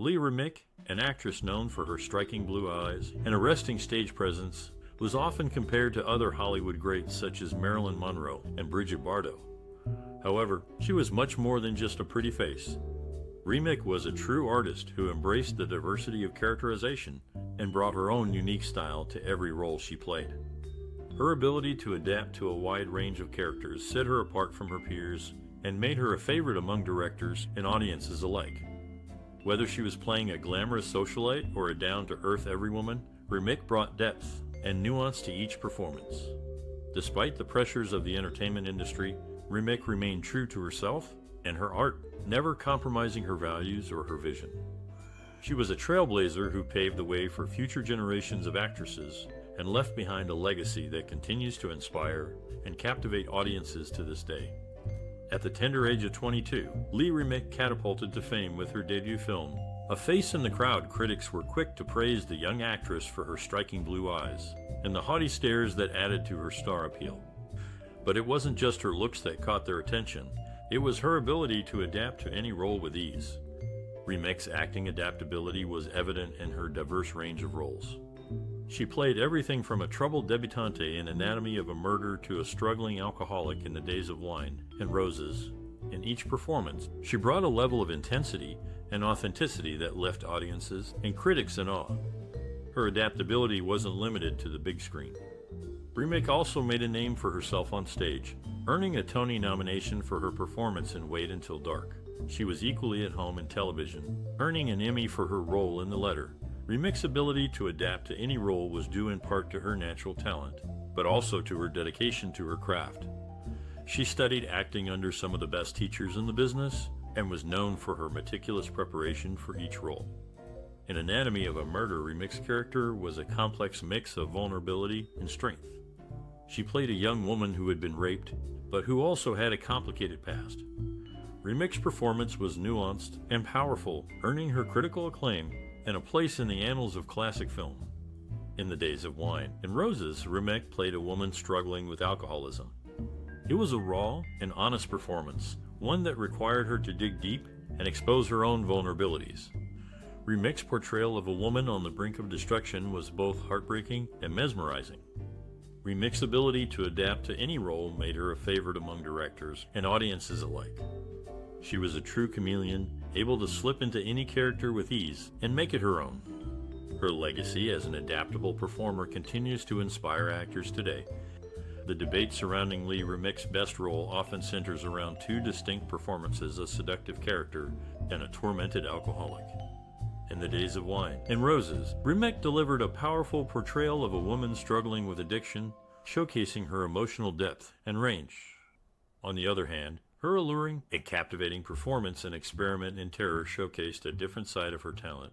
Lee Remick, an actress known for her striking blue eyes and arresting stage presence, was often compared to other Hollywood greats such as Marilyn Monroe and Brigitte Bardot. However, she was much more than just a pretty face. Remick was a true artist who embraced the diversity of characterization and brought her own unique style to every role she played. Her ability to adapt to a wide range of characters set her apart from her peers and made her a favorite among directors and audiences alike. Whether she was playing a glamorous socialite or a down to earth everywoman, Remick brought depth and nuance to each performance. Despite the pressures of the entertainment industry, Remick remained true to herself and her art, never compromising her values or her vision. She was a trailblazer who paved the way for future generations of actresses and left behind a legacy that continues to inspire and captivate audiences to this day. At the tender age of 22, Lee Remick catapulted to fame with her debut film. A face in the crowd, critics were quick to praise the young actress for her striking blue eyes and the haughty stares that added to her star appeal. But it wasn't just her looks that caught their attention, it was her ability to adapt to any role with ease. Remick's acting adaptability was evident in her diverse range of roles. She played everything from a troubled debutante in Anatomy of a Murder to a struggling alcoholic in The Days of Wine and Roses. In each performance, she brought a level of intensity and authenticity that left audiences and critics in awe. Her adaptability wasn't limited to the big screen. Remick also made a name for herself on stage, earning a Tony nomination for her performance in Wait Until Dark. She was equally at home in television, earning an Emmy for her role in The Letter, Remick's ability to adapt to any role was due in part to her natural talent, but also to her dedication to her craft. She studied acting under some of the best teachers in the business and was known for her meticulous preparation for each role. In Anatomy of a Murder, Remick's character was a complex mix of vulnerability and strength. She played a young woman who had been raped, but who also had a complicated past. Remick's performance was nuanced and powerful, earning her critical acclaim and a place in the annals of classic film. In the days of wine and roses, Remick played a woman struggling with alcoholism. It was a raw and honest performance, one that required her to dig deep and expose her own vulnerabilities. Remick's portrayal of a woman on the brink of destruction was both heartbreaking and mesmerizing. Remick's ability to adapt to any role made her a favorite among directors and audiences alike. She was a true chameleon able to slip into any character with ease and make it her own. Her legacy as an adaptable performer continues to inspire actors today. The debate surrounding Lee Remick's best role often centers around two distinct performances a seductive character and a tormented alcoholic. In the Days of Wine and Roses, Remick delivered a powerful portrayal of a woman struggling with addiction, showcasing her emotional depth and range. On the other hand, her alluring and captivating performance in experiment in terror showcased a different side of her talent.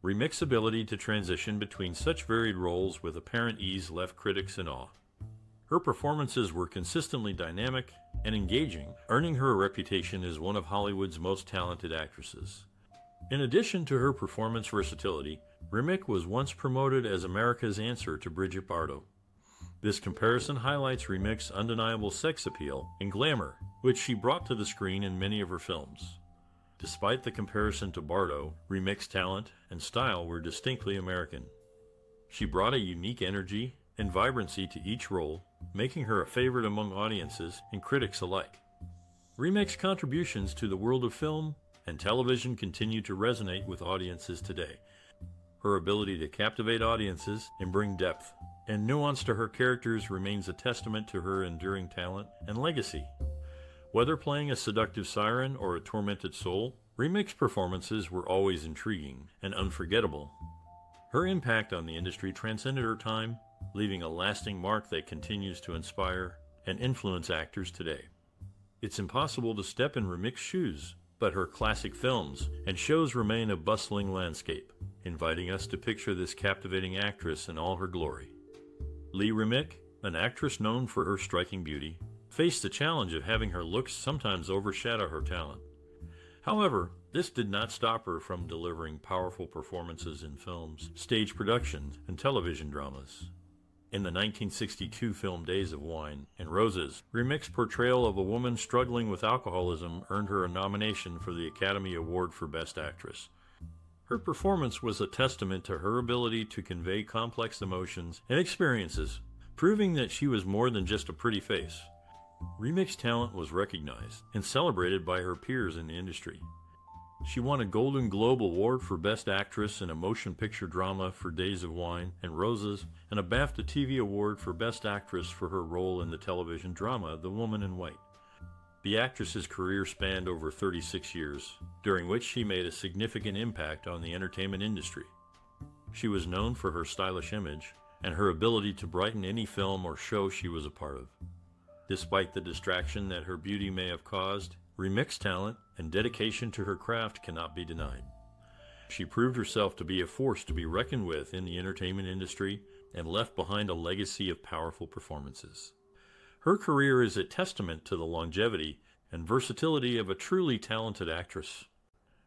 Remick's ability to transition between such varied roles with apparent ease left critics in awe. Her performances were consistently dynamic and engaging, earning her a reputation as one of Hollywood's most talented actresses. In addition to her performance versatility, Remick was once promoted as America's answer to Bridget Bardot. This comparison highlights Remick's undeniable sex appeal and glamour which she brought to the screen in many of her films. Despite the comparison to Bardot, Remick's talent and style were distinctly American. She brought a unique energy and vibrancy to each role, making her a favorite among audiences and critics alike. Remick's contributions to the world of film and television continue to resonate with audiences today. Her ability to captivate audiences and bring depth and nuance to her characters remains a testament to her enduring talent and legacy. Whether playing a seductive siren or a tormented soul, Remick's performances were always intriguing and unforgettable. Her impact on the industry transcended her time, leaving a lasting mark that continues to inspire and influence actors today. It's impossible to step in Remick's shoes, but her classic films and shows remain a bustling landscape, inviting us to picture this captivating actress in all her glory. Lee Remick, an actress known for her striking beauty, faced the challenge of having her looks sometimes overshadow her talent. However, this did not stop her from delivering powerful performances in films, stage productions, and television dramas. In the 1962 film Days of Wine and Roses, Remick's portrayal of a woman struggling with alcoholism earned her a nomination for the Academy Award for Best Actress. Her performance was a testament to her ability to convey complex emotions and experiences, proving that she was more than just a pretty face. Remick's talent was recognized and celebrated by her peers in the industry. She won a Golden Globe Award for Best Actress in a Motion Picture Drama for Days of Wine and Roses, and a BAFTA TV Award for Best Actress for her role in the television drama The Woman in White. The actress's career spanned over 36 years, during which she made a significant impact on the entertainment industry. She was known for her stylish image and her ability to brighten any film or show she was a part of. Despite the distraction that her beauty may have caused, Remick's talent and dedication to her craft cannot be denied. She proved herself to be a force to be reckoned with in the entertainment industry and left behind a legacy of powerful performances. Her career is a testament to the longevity and versatility of a truly talented actress.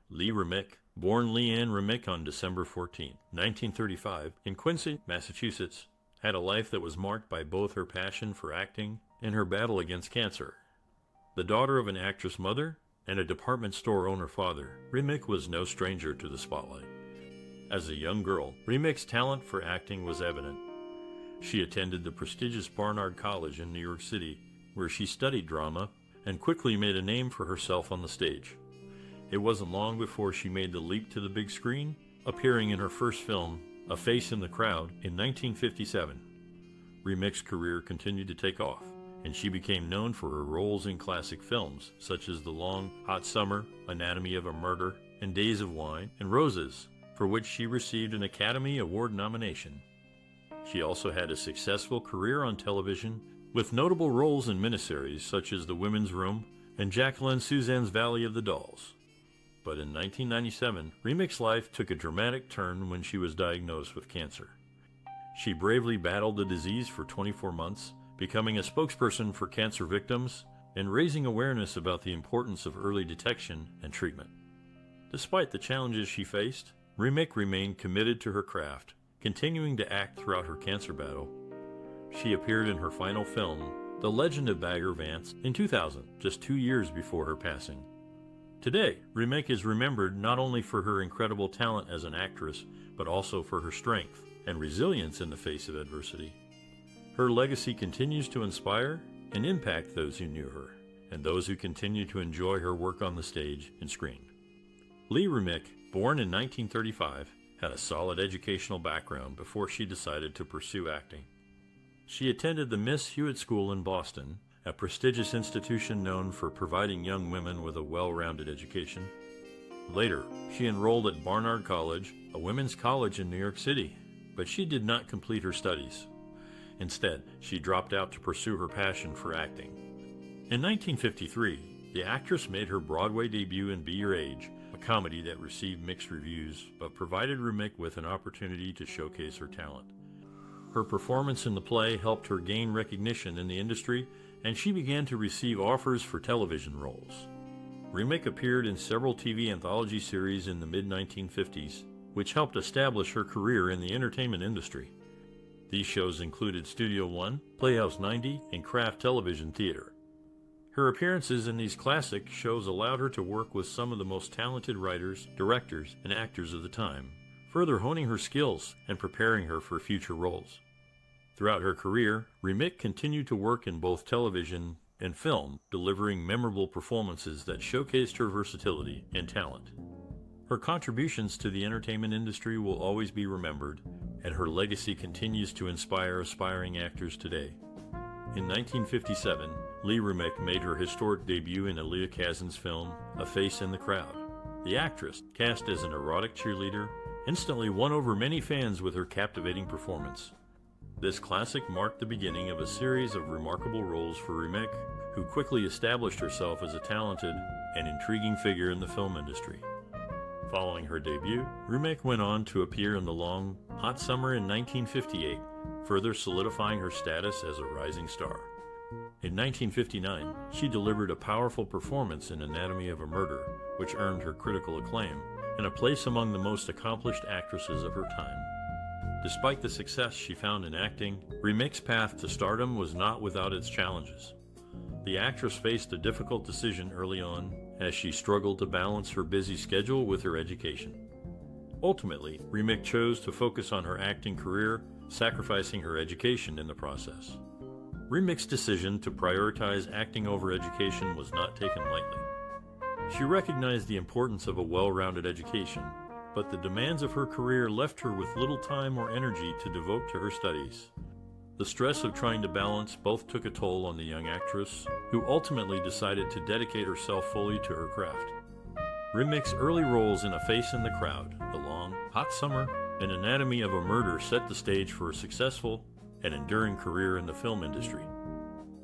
Lee Remick, born Lee Ann Remick on December 14, 1935, in Quincy, Massachusetts, had a life that was marked by both her passion for acting and her battle against cancer. The daughter of an actress mother and a department store owner father, Remick was no stranger to the spotlight. As a young girl, Remick's talent for acting was evident she attended the prestigious Barnard College in New York City, where she studied drama and quickly made a name for herself on the stage. It wasn't long before she made the leap to the big screen, appearing in her first film, A Face in the Crowd, in 1957. Remick's career continued to take off, and she became known for her roles in classic films such as The Long Hot Summer, Anatomy of a Murder, and Days of Wine and Roses, for which she received an Academy Award nomination. She also had a successful career on television with notable roles in miniseries such as The Women's Room and Jacqueline Susann's Valley of the Dolls. But in 1997, Remick's life took a dramatic turn when she was diagnosed with cancer. She bravely battled the disease for 24 months, becoming a spokesperson for cancer victims and raising awareness about the importance of early detection and treatment. Despite the challenges she faced, Remick remained committed to her craft continuing to act throughout her cancer battle. She appeared in her final film, The Legend of Bagger Vance, in 2000, just two years before her passing. Today, Remick is remembered not only for her incredible talent as an actress, but also for her strength and resilience in the face of adversity. Her legacy continues to inspire and impact those who knew her, and those who continue to enjoy her work on the stage and screen. Lee Remick, born in 1935, had a solid educational background before she decided to pursue acting. She attended the Miss Hewitt School in Boston, a prestigious institution known for providing young women with a well rounded education. Later, she enrolled at Barnard College, a women's college in New York City, but she did not complete her studies. Instead, she dropped out to pursue her passion for acting. In 1953, the actress made her Broadway debut in Be Your Age comedy that received mixed reviews, but provided Remick with an opportunity to showcase her talent. Her performance in the play helped her gain recognition in the industry, and she began to receive offers for television roles. Remick appeared in several TV anthology series in the mid 1950s, which helped establish her career in the entertainment industry. These shows included Studio One, Playhouse 90, and Kraft Television Theater. Her appearances in these classic shows allowed her to work with some of the most talented writers, directors, and actors of the time, further honing her skills and preparing her for future roles. Throughout her career, Remick continued to work in both television and film, delivering memorable performances that showcased her versatility and talent. Her contributions to the entertainment industry will always be remembered, and her legacy continues to inspire aspiring actors today. In 1957, Lee Remick made her historic debut in Elia Kazan's film, A Face in the Crowd. The actress, cast as an erotic cheerleader, instantly won over many fans with her captivating performance. This classic marked the beginning of a series of remarkable roles for Remick, who quickly established herself as a talented and intriguing figure in the film industry. Following her debut, Remick went on to appear in the long Hot Summer in 1958, further solidifying her status as a rising star. In 1959, she delivered a powerful performance in Anatomy of a Murder, which earned her critical acclaim and a place among the most accomplished actresses of her time. Despite the success she found in acting, Remick's path to stardom was not without its challenges. The actress faced a difficult decision early on as she struggled to balance her busy schedule with her education. Ultimately, Remick chose to focus on her acting career, sacrificing her education in the process. Remick's decision to prioritize acting over education was not taken lightly. She recognized the importance of a well rounded education, but the demands of her career left her with little time or energy to devote to her studies. The stress of trying to balance both took a toll on the young actress, who ultimately decided to dedicate herself fully to her craft. Remick's early roles in A Face in the Crowd, The Long, Hot Summer, and Anatomy of a Murder set the stage for a successful and enduring career in the film industry.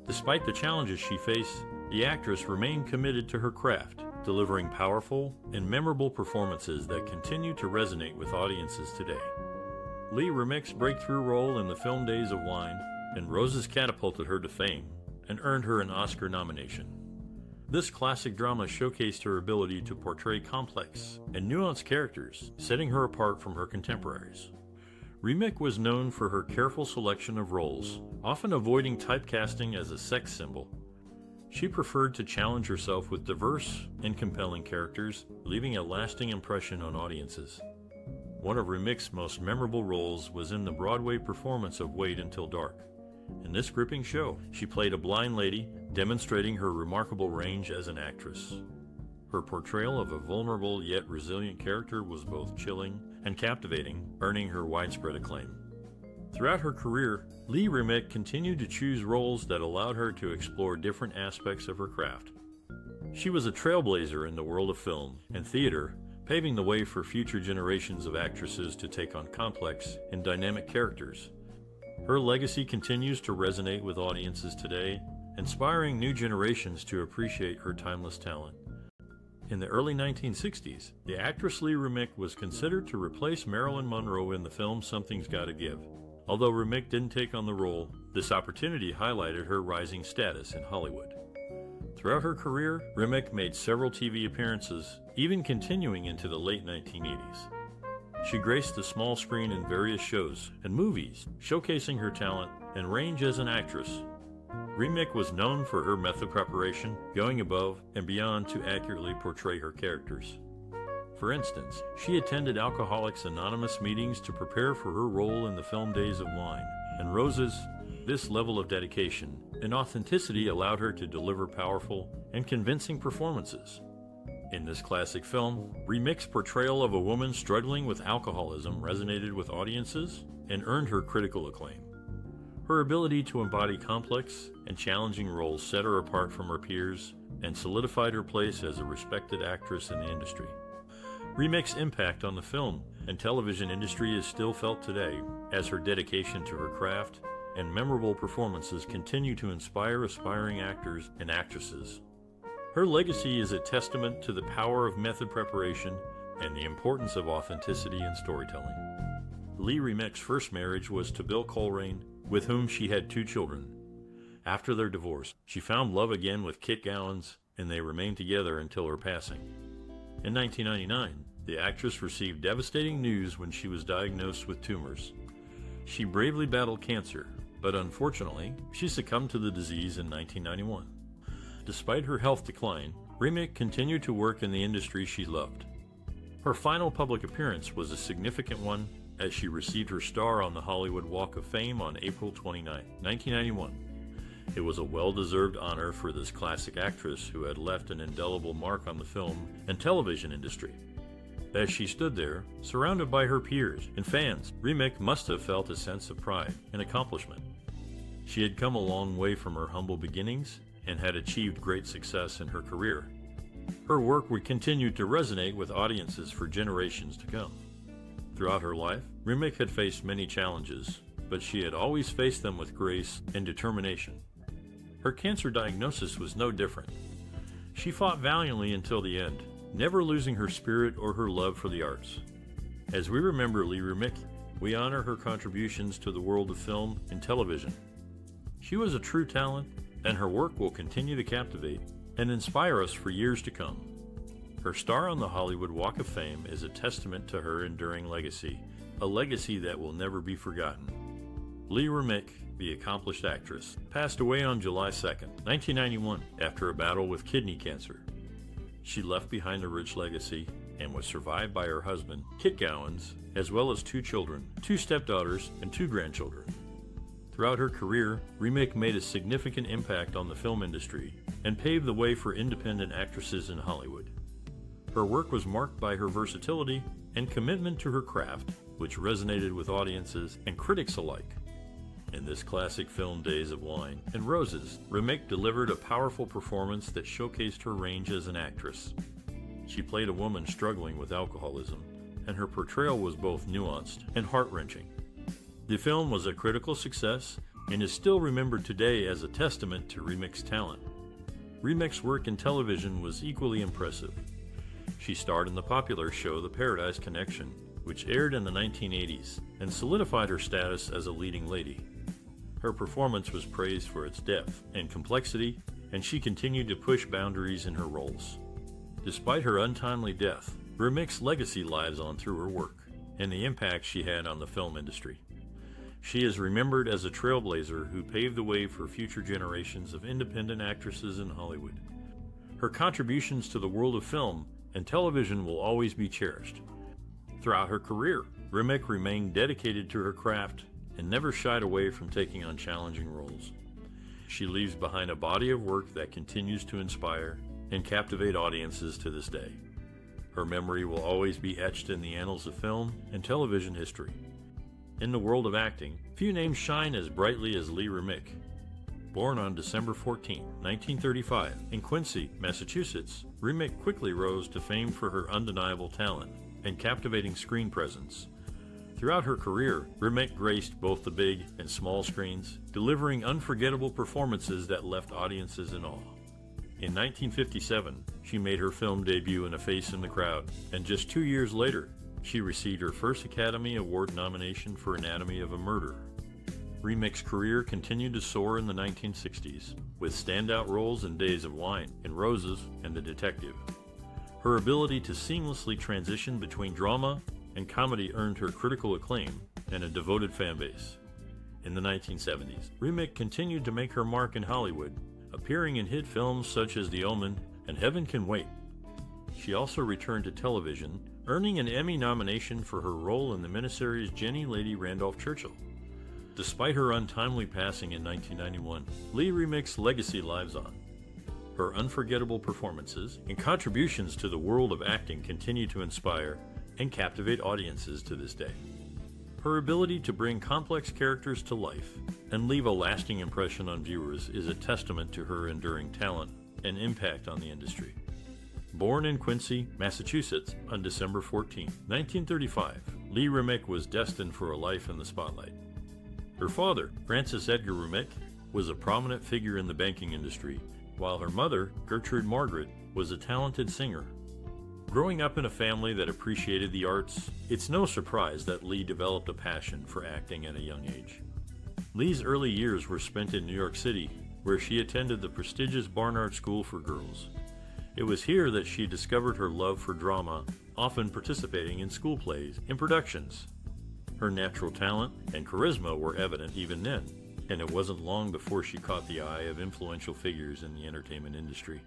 Despite the challenges she faced, the actress remained committed to her craft, delivering powerful and memorable performances that continue to resonate with audiences today. Lee Remick's breakthrough role in the film Days of Wine and Roses catapulted her to fame and earned her an Oscar nomination. This classic drama showcased her ability to portray complex and nuanced characters, setting her apart from her contemporaries. Remick was known for her careful selection of roles, often avoiding typecasting as a sex symbol. She preferred to challenge herself with diverse and compelling characters, leaving a lasting impression on audiences. One of Remick's most memorable roles was in the Broadway performance of Wait Until Dark. In this gripping show, she played a blind lady, demonstrating her remarkable range as an actress. Her portrayal of a vulnerable yet resilient character was both chilling and captivating, earning her widespread acclaim. Throughout her career, Lee Remick continued to choose roles that allowed her to explore different aspects of her craft. She was a trailblazer in the world of film and theater, paving the way for future generations of actresses to take on complex and dynamic characters. Her legacy continues to resonate with audiences today, inspiring new generations to appreciate her timeless talent. In the early 1960s, the actress Lee Remick was considered to replace Marilyn Monroe in the film Something's Gotta Give. Although Remick didn't take on the role, this opportunity highlighted her rising status in Hollywood. Throughout her career, Remick made several TV appearances, even continuing into the late 1980s. She graced the small screen in various shows and movies, showcasing her talent and range as an actress Remick was known for her method preparation, going above and beyond to accurately portray her characters. For instance, she attended Alcoholics Anonymous meetings to prepare for her role in the film Days of Wine, and Roses, this level of dedication and authenticity allowed her to deliver powerful and convincing performances. In this classic film, Remick's portrayal of a woman struggling with alcoholism resonated with audiences and earned her critical acclaim. Her ability to embody complex and challenging roles set her apart from her peers and solidified her place as a respected actress in the industry. Remick's impact on the film and television industry is still felt today as her dedication to her craft and memorable performances continue to inspire aspiring actors and actresses. Her legacy is a testament to the power of method preparation and the importance of authenticity in storytelling. Lee Remick's first marriage was to Bill Colleran with whom she had two children. After their divorce, she found love again with Kit Gowans, and they remained together until her passing. In 1999, the actress received devastating news when she was diagnosed with tumors. She bravely battled cancer, but unfortunately, she succumbed to the disease in 1991. Despite her health decline, Remick continued to work in the industry she loved. Her final public appearance was a significant one as she received her star on the Hollywood Walk of Fame on April 29, 1991. It was a well deserved honor for this classic actress who had left an indelible mark on the film and television industry. As she stood there, surrounded by her peers and fans, Remick must have felt a sense of pride and accomplishment. She had come a long way from her humble beginnings and had achieved great success in her career. Her work would continue to resonate with audiences for generations to come. Throughout her life, Remick had faced many challenges, but she had always faced them with grace and determination. Her cancer diagnosis was no different. She fought valiantly until the end, never losing her spirit or her love for the arts. As we remember Lee Remick, we honor her contributions to the world of film and television. She was a true talent, and her work will continue to captivate and inspire us for years to come. Her star on the Hollywood Walk of Fame is a testament to her enduring legacy, a legacy that will never be forgotten. Lee Remick, the accomplished actress, passed away on July 2, 1991, after a battle with kidney cancer. She left behind a rich legacy, and was survived by her husband, Kit Gowans, as well as two children, two stepdaughters, and two grandchildren. Throughout her career, Remick made a significant impact on the film industry and paved the way for independent actresses in Hollywood. Her work was marked by her versatility and commitment to her craft, which resonated with audiences and critics alike. In this classic film, Days of Wine and Roses, Remick delivered a powerful performance that showcased her range as an actress. She played a woman struggling with alcoholism, and her portrayal was both nuanced and heart wrenching. The film was a critical success and is still remembered today as a testament to Remick's talent. Remick's work in television was equally impressive. She starred in the popular show The Paradise Connection, which aired in the 1980s and solidified her status as a leading lady. Her performance was praised for its depth and complexity, and she continued to push boundaries in her roles. Despite her untimely death, Remick's legacy lives on through her work and the impact she had on the film industry. She is remembered as a trailblazer who paved the way for future generations of independent actresses in Hollywood. Her contributions to the world of film and television will always be cherished. Throughout her career, Remick remained dedicated to her craft and never shied away from taking on challenging roles. She leaves behind a body of work that continues to inspire and captivate audiences to this day. Her memory will always be etched in the annals of film and television history. In the world of acting, few names shine as brightly as Lee Remick. Born on December 14, 1935, in Quincy, Massachusetts, Remick quickly rose to fame for her undeniable talent and captivating screen presence. Throughout her career, Remick graced both the big and small screens, delivering unforgettable performances that left audiences in awe. In 1957, she made her film debut in A Face in the Crowd, and just two years later, she received her first Academy Award nomination for Anatomy of a Murder. Remick's career continued to soar in the 1960s, with standout roles in Days of Wine, In Roses, and The Detective. Her ability to seamlessly transition between drama and comedy earned her critical acclaim and a devoted fan base. In the 1970s, Remick continued to make her mark in Hollywood, appearing in hit films such as The Omen and Heaven Can Wait. She also returned to television earning an Emmy nomination for her role in the miniseries Jennie Lady Randolph Churchill. Despite her untimely passing in 1991, Lee Remick's legacy lives on. Her unforgettable performances and contributions to the world of acting continue to inspire and captivate audiences to this day. Her ability to bring complex characters to life and leave a lasting impression on viewers is a testament to her enduring talent and impact on the industry. Born in Quincy, Massachusetts on December 14, 1935, Lee Remick was destined for a life in the spotlight. Her father, Francis Edgar Remick, was a prominent figure in the banking industry, while her mother, Gertrude Margaret, was a talented singer. Growing up in a family that appreciated the arts, it's no surprise that Lee developed a passion for acting at a young age. Lee's early years were spent in New York City, where she attended the prestigious Barnard School for Girls. It was here that she discovered her love for drama, often participating in school plays and productions. Her natural talent and charisma were evident even then, and it wasn't long before she caught the eye of influential figures in the entertainment industry.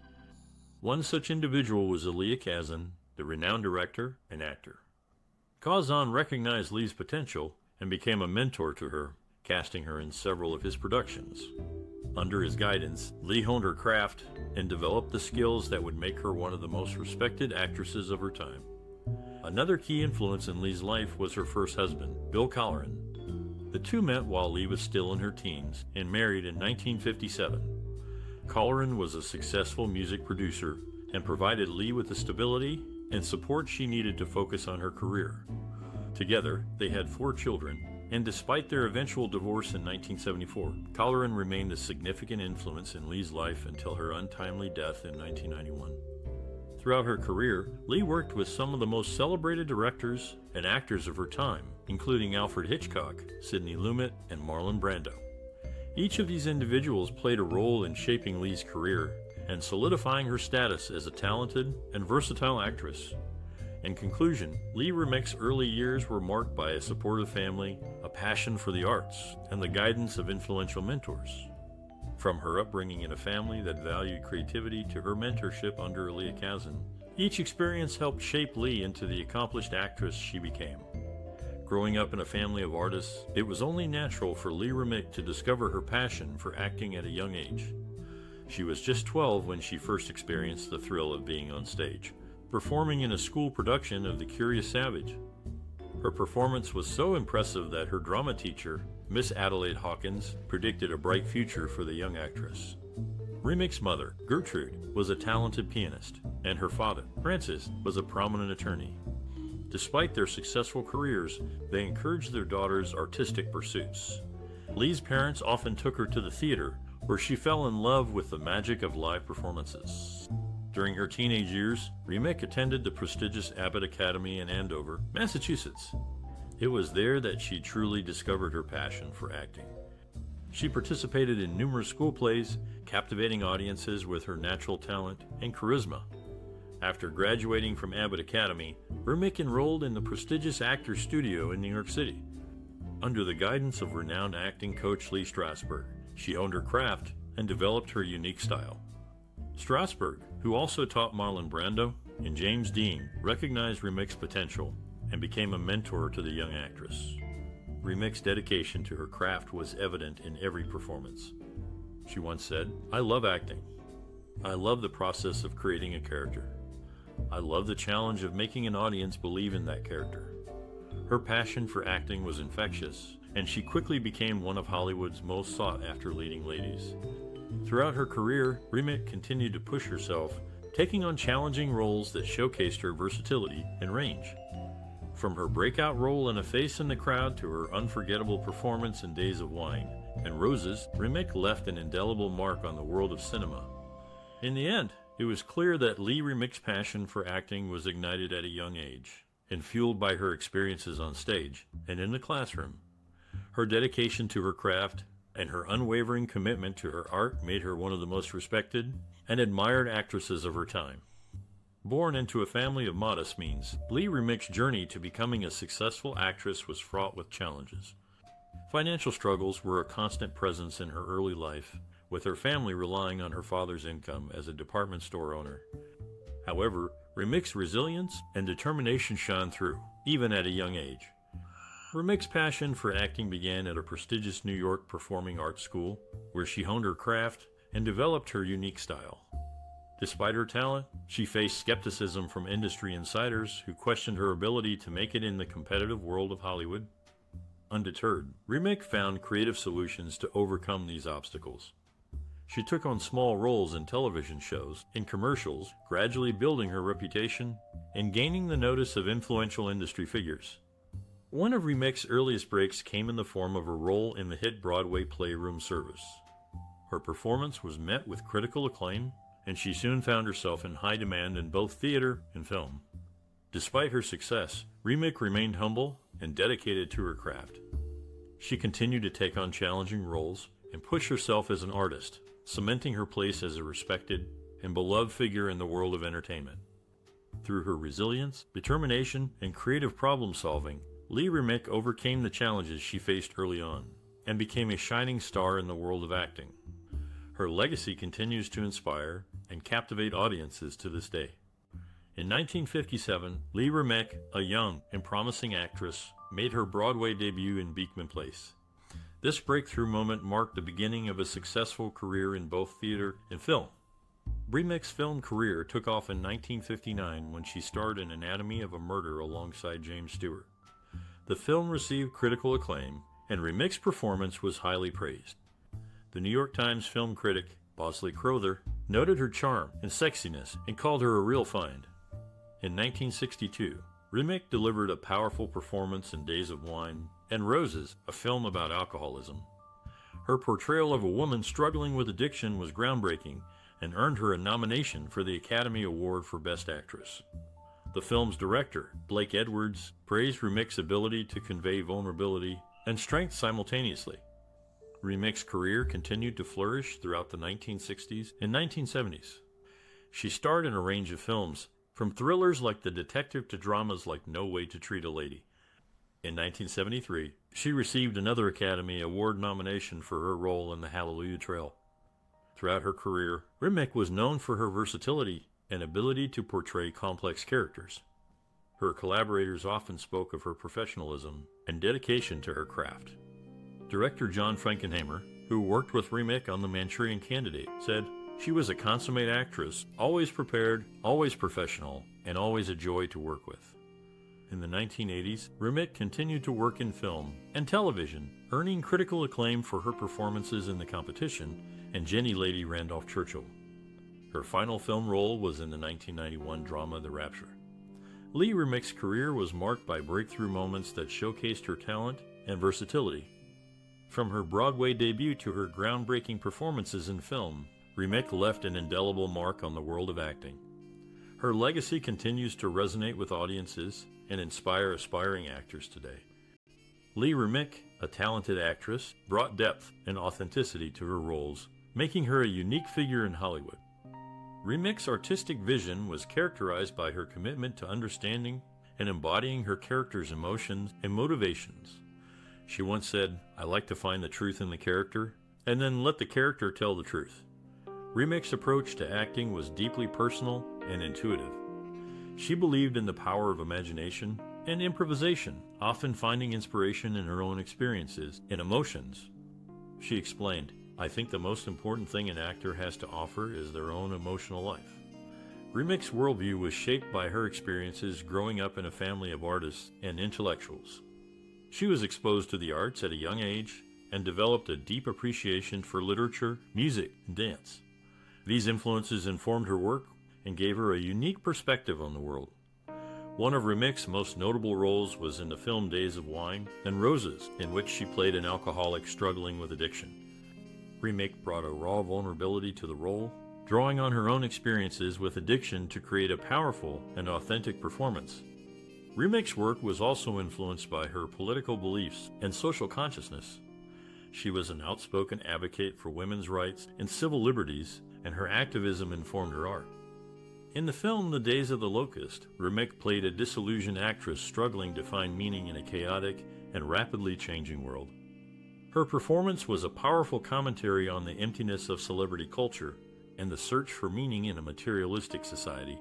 One such individual was Elia Kazan, the renowned director and actor. Kazan recognized Lee's potential and became a mentor to her, casting her in several of his productions. Under his guidance, Lee honed her craft and developed the skills that would make her one of the most respected actresses of her time. Another key influence in Lee's life was her first husband, Bill Colleran. The two met while Lee was still in her teens and married in 1957. Colleran was a successful music producer and provided Lee with the stability and support she needed to focus on her career. Together, they had four children and despite their eventual divorce in 1974, Colleran remained a significant influence in Lee's life until her untimely death in 1991. Throughout her career, Lee worked with some of the most celebrated directors and actors of her time, including Alfred Hitchcock, Sidney Lumet, and Marlon Brando. Each of these individuals played a role in shaping Lee's career and solidifying her status as a talented and versatile actress in conclusion, Lee Remick's early years were marked by a supportive family, a passion for the arts, and the guidance of influential mentors. From her upbringing in a family that valued creativity to her mentorship under Elia Kazan, Each experience helped shape Lee into the accomplished actress she became. Growing up in a family of artists, it was only natural for Lee Remick to discover her passion for acting at a young age. She was just 12 when she first experienced the thrill of being on stage, performing in a school production of The Curious Savage. Her performance was so impressive that her drama teacher, Miss Adelaide Hawkins, predicted a bright future for the young actress. Remick's mother, Gertrude, was a talented pianist, and her father, Francis, was a prominent attorney. Despite their successful careers, they encouraged their daughter's artistic pursuits. Lee's parents often took her to the theater, where she fell in love with the magic of live performances. During her teenage years, Remick attended the prestigious Abbott Academy in Andover, Massachusetts. It was there that she truly discovered her passion for acting. She participated in numerous school plays, captivating audiences with her natural talent and charisma. After graduating from Abbott Academy, Remick enrolled in the prestigious Actors Studio in New York City. Under the guidance of renowned acting coach Lee Strasberg, she honed her craft and developed her unique style. Strasberg, who also taught Marlon Brando and James Dean, recognized Remick's potential and became a mentor to the young actress. Remick's dedication to her craft was evident in every performance. She once said, I love acting. I love the process of creating a character. I love the challenge of making an audience believe in that character. Her passion for acting was infectious, and she quickly became one of Hollywood's most sought after leading ladies. Throughout her career, Remick continued to push herself, taking on challenging roles that showcased her versatility and range. From her breakout role in A Face in the Crowd to her unforgettable performance in Days of Wine and Roses, Remick left an indelible mark on the world of cinema. In the end, it was clear that Lee Remick's passion for acting was ignited at a young age and fueled by her experiences on stage and in the classroom. Her dedication to her craft and her unwavering commitment to her art made her one of the most respected and admired actresses of her time. Born into a family of modest means, Lee Remick's journey to becoming a successful actress was fraught with challenges. Financial struggles were a constant presence in her early life, with her family relying on her father's income as a department store owner. However, Remick's resilience and determination shone through, even at a young age. Remick's passion for acting began at a prestigious New York performing arts school, where she honed her craft and developed her unique style. Despite her talent, she faced skepticism from industry insiders who questioned her ability to make it in the competitive world of Hollywood. Undeterred, Remick found creative solutions to overcome these obstacles. She took on small roles in television shows and commercials, gradually building her reputation and gaining the notice of influential industry figures. One of Remick's earliest breaks came in the form of a role in the hit Broadway play Room Service. Her performance was met with critical acclaim, and she soon found herself in high demand in both theater and film. Despite her success, Remick remained humble and dedicated to her craft. She continued to take on challenging roles and push herself as an artist, cementing her place as a respected and beloved figure in the world of entertainment. Through her resilience, determination, and creative problem solving, Lee Remick overcame the challenges she faced early on and became a shining star in the world of acting. Her legacy continues to inspire and captivate audiences to this day. In 1957, Lee Remick, a young and promising actress, made her Broadway debut in Beekman Place. This breakthrough moment marked the beginning of a successful career in both theater and film. Remick's film career took off in 1959 when she starred in Anatomy of a Murder alongside James Stewart. The film received critical acclaim, and Remick's performance was highly praised. The New York Times film critic, Bosley Crowther, noted her charm and sexiness and called her a real find. In 1962, Remick delivered a powerful performance in Days of Wine and Roses, a film about alcoholism. Her portrayal of a woman struggling with addiction was groundbreaking and earned her a nomination for the Academy Award for Best Actress. The film's director, Blake Edwards, praised Remick's ability to convey vulnerability and strength simultaneously. Remick's career continued to flourish throughout the 1960s and 1970s. She starred in a range of films, from thrillers like The Detective to dramas like No Way to Treat a Lady. In 1973, she received another Academy Award nomination for her role in The Hallelujah Trail. Throughout her career, Remick was known for her versatility and ability to portray complex characters. Her collaborators often spoke of her professionalism and dedication to her craft. Director John Frankenheimer, who worked with Remick on The Manchurian Candidate, said, She was a consummate actress, always prepared, always professional, and always a joy to work with. In the 1980s, Remick continued to work in film and television, earning critical acclaim for her performances in The Competition and Jennie Lady Randolph Churchill. Her final film role was in the 1991 drama The Rapture. Lee Remick's career was marked by breakthrough moments that showcased her talent and versatility. From her Broadway debut to her groundbreaking performances in film, Remick left an indelible mark on the world of acting. Her legacy continues to resonate with audiences and inspire aspiring actors today. Lee Remick, a talented actress, brought depth and authenticity to her roles, making her a unique figure in Hollywood. Remick's artistic vision was characterized by her commitment to understanding and embodying her character's emotions and motivations. She once said, I like to find the truth in the character and then let the character tell the truth. Remick's approach to acting was deeply personal and intuitive. She believed in the power of imagination and improvisation, often finding inspiration in her own experiences and emotions. She explained, I think the most important thing an actor has to offer is their own emotional life. Remick's worldview was shaped by her experiences growing up in a family of artists and intellectuals. She was exposed to the arts at a young age and developed a deep appreciation for literature, music, and dance. These influences informed her work and gave her a unique perspective on the world. One of Remick's most notable roles was in the film Days of Wine and Roses, in which she played an alcoholic struggling with addiction. Remick brought a raw vulnerability to the role, drawing on her own experiences with addiction to create a powerful and authentic performance. Remick's work was also influenced by her political beliefs and social consciousness. She was an outspoken advocate for women's rights and civil liberties, and her activism informed her art. In the film The Days of the Locust, Remick played a disillusioned actress struggling to find meaning in a chaotic and rapidly changing world. Her performance was a powerful commentary on the emptiness of celebrity culture and the search for meaning in a materialistic society.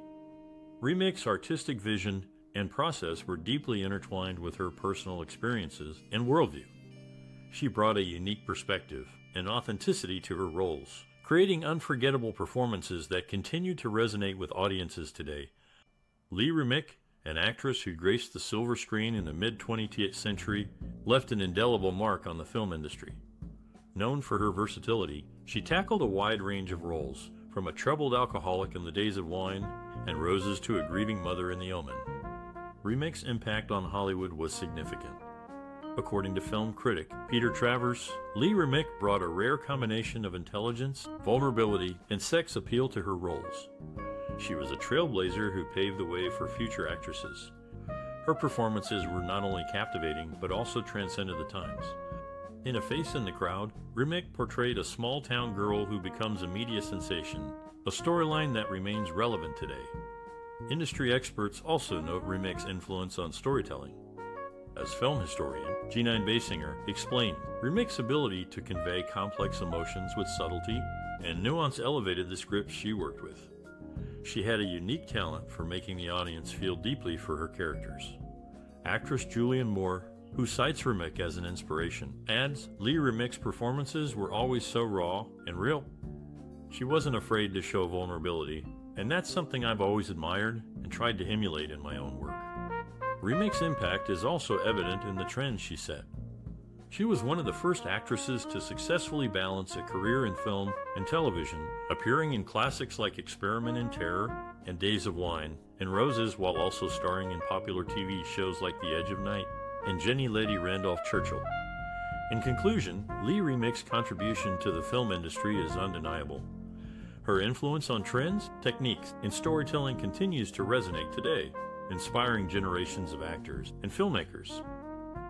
Remick's artistic vision and process were deeply intertwined with her personal experiences and worldview. She brought a unique perspective and authenticity to her roles creating unforgettable performances that continue to resonate with audiences today. Lee Remick, an actress who graced the silver screen in the mid 20th century, left an indelible mark on the film industry. Known for her versatility, she tackled a wide range of roles, from a troubled alcoholic in the days of wine and roses to a grieving mother in The Omen. Remick's impact on Hollywood was significant. According to film critic Peter Travers, Lee Remick brought a rare combination of intelligence, vulnerability, and sex appeal to her roles. She was a trailblazer who paved the way for future actresses. Her performances were not only captivating, but also transcended the times. In A Face in the Crowd, Remick portrayed a small town girl who becomes a media sensation, a storyline that remains relevant today. Industry experts also note Remick's influence on storytelling. As film historian Jeanine Basinger explained, Remick's ability to convey complex emotions with subtlety and nuance elevated the scripts she worked with. She had a unique talent for making the audience feel deeply for her characters. Actress Julianne Moore, who cites Remick as an inspiration, adds Lee Remick's performances were always so raw and real. She wasn't afraid to show vulnerability, and that's something I've always admired and tried to emulate in my own work. Remick's impact is also evident in the trends she set. She was one of the first actresses to successfully balance a career in film and television, appearing in classics like Experiment in Terror and Days of Wine and Roses while also starring in popular TV shows like The Edge of Night and Jennie Lady Randolph Churchill. In conclusion, Lee Remick's contribution to the film industry is undeniable. Her influence on trends, techniques, and storytelling continues to resonate today inspiring generations of actors and filmmakers.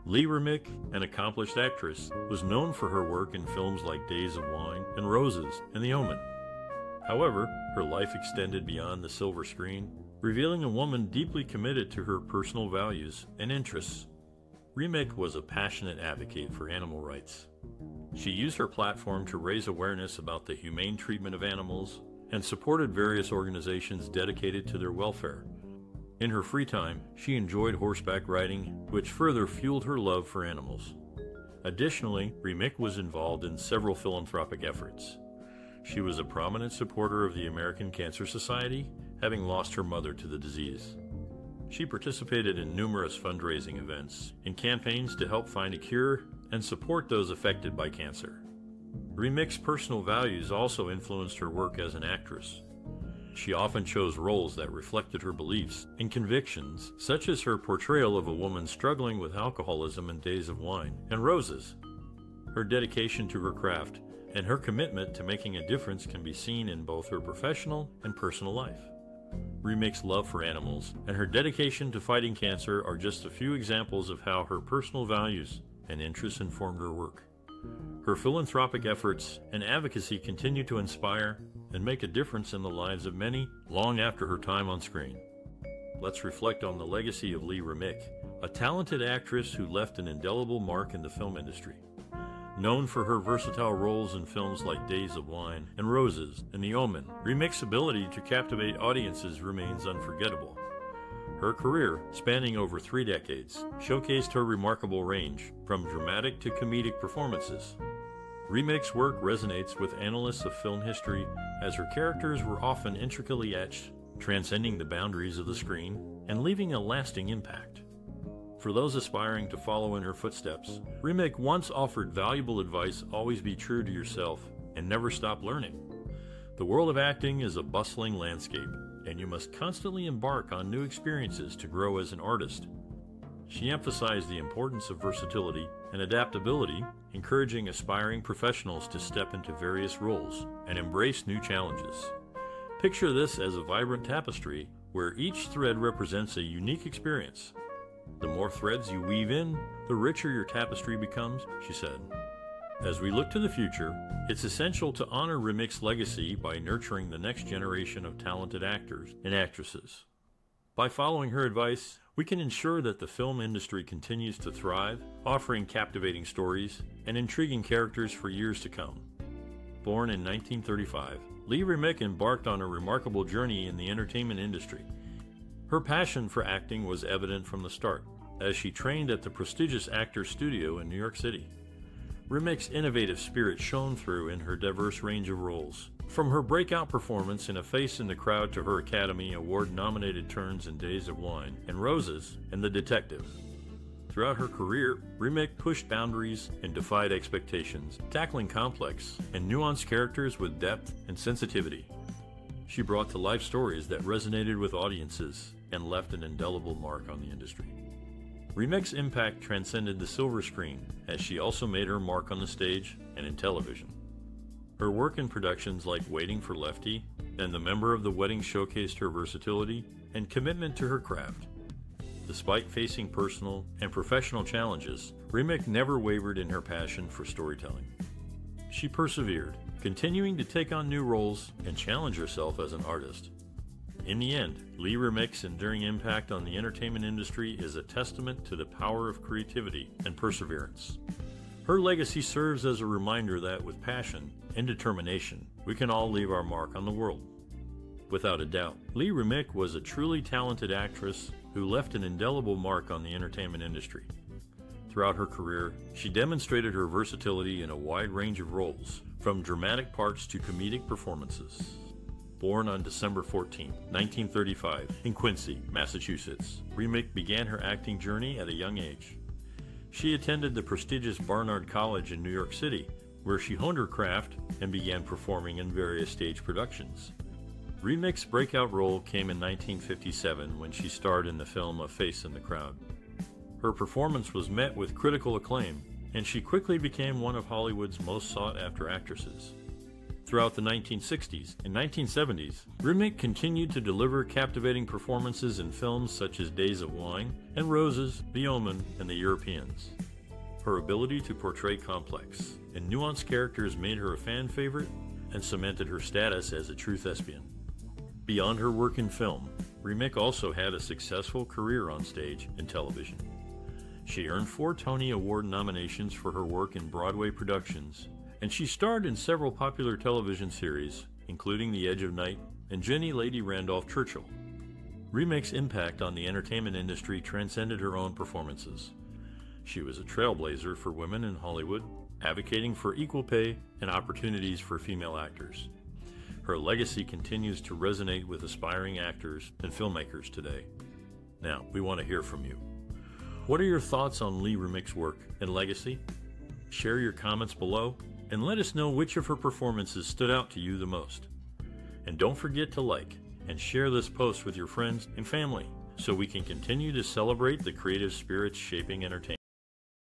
Lee Remick, an accomplished actress, was known for her work in films like Days of Wine and Roses and The Omen. However, her life extended beyond the silver screen, revealing a woman deeply committed to her personal values and interests. Remick was a passionate advocate for animal rights. She used her platform to raise awareness about the humane treatment of animals and supported various organizations dedicated to their welfare. In her free time, she enjoyed horseback riding, which further fueled her love for animals. Additionally, Remick was involved in several philanthropic efforts. She was a prominent supporter of the American Cancer Society, having lost her mother to the disease. She participated in numerous fundraising events and campaigns to help find a cure and support those affected by cancer. Remick's personal values also influenced her work as an actress. She often chose roles that reflected her beliefs and convictions, such as her portrayal of a woman struggling with alcoholism in Days of Wine and Roses. Her dedication to her craft and her commitment to making a difference can be seen in both her professional and personal life. Remick's love for animals and her dedication to fighting cancer are just a few examples of how her personal values and interests informed her work. Her philanthropic efforts and advocacy continue to inspire and make a difference in the lives of many long after her time on screen. Let's reflect on the legacy of Lee Remick, a talented actress who left an indelible mark in the film industry. Known for her versatile roles in films like Days of Wine and Roses and The Omen, Remick's ability to captivate audiences remains unforgettable. Her career, spanning over three decades, showcased her remarkable range, from dramatic to comedic performances. Remick's work resonates with analysts of film history as her characters were often intricately etched, transcending the boundaries of the screen and leaving a lasting impact. For those aspiring to follow in her footsteps, Remick once offered valuable advice always be true to yourself and never stop learning. The world of acting is a bustling landscape, and you must constantly embark on new experiences to grow as an artist. She emphasized the importance of versatility and adaptability, encouraging aspiring professionals to step into various roles and embrace new challenges. Picture this as a vibrant tapestry where each thread represents a unique experience the more threads you weave in, the richer your tapestry becomes, she said. As we look to the future, it's essential to honor Remick's legacy by nurturing the next generation of talented actors and actresses. By following her advice, we can ensure that the film industry continues to thrive, offering captivating stories and intriguing characters for years to come. Born in 1935, Lee Remick embarked on a remarkable journey in the entertainment industry her passion for acting was evident from the start, as she trained at the prestigious Actors Studio in New York City. Remick's innovative spirit shone through in her diverse range of roles. From her breakout performance in A Face in the Crowd to her Academy Award nominated turns in Days of Wine and Roses and The Detective. Throughout her career, Remick pushed boundaries and defied expectations, tackling complex and nuanced characters with depth and sensitivity. She brought to life stories that resonated with audiences and left an indelible mark on the industry. Remick's impact transcended the silver screen, as she also made her mark on the stage and in television. Her work in productions like Waiting for Lefty and The Member of the Wedding showcased her versatility and commitment to her craft. Despite facing personal and professional challenges, Remick never wavered in her passion for storytelling. She persevered, continuing to take on new roles and challenge herself as an artist. In the end, Lee Remick's enduring impact on the entertainment industry is a testament to the power of creativity and perseverance. Her legacy serves as a reminder that with passion and determination, we can all leave our mark on the world. Without a doubt, Lee Remick was a truly talented actress who left an indelible mark on the entertainment industry. Throughout her career, she demonstrated her versatility in a wide range of roles, from dramatic parts to comedic performances born on December 14, 1935, in Quincy, Massachusetts. Remick began her acting journey at a young age. She attended the prestigious Barnard College in New York City, where she honed her craft and began performing in various stage productions. Remick's breakout role came in 1957 when she starred in the film A Face in the Crowd. Her performance was met with critical acclaim, and she quickly became one of Hollywood's most sought after actresses. Throughout the 1960s and 1970s, Remick continued to deliver captivating performances in films such as Days of Wine and Roses, The Omen, and The Europeans. Her ability to portray complex and nuanced characters made her a fan favorite and cemented her status as a true thespian. Beyond her work in film, Remick also had a successful career on stage and television. She earned four Tony Award nominations for her work in Broadway productions and she starred in several popular television series, including The Edge of Night and Jennie Lady Randolph Churchill. Remick's impact on the entertainment industry transcended her own performances. She was a trailblazer for women in Hollywood, advocating for equal pay and opportunities for female actors. Her legacy continues to resonate with aspiring actors and filmmakers today. Now, we want to hear from you. What are your thoughts on Lee Remick's work and legacy? Share your comments below and let us know which of her performances stood out to you the most. And don't forget to like and share this post with your friends and family so we can continue to celebrate the creative spirits shaping entertainment.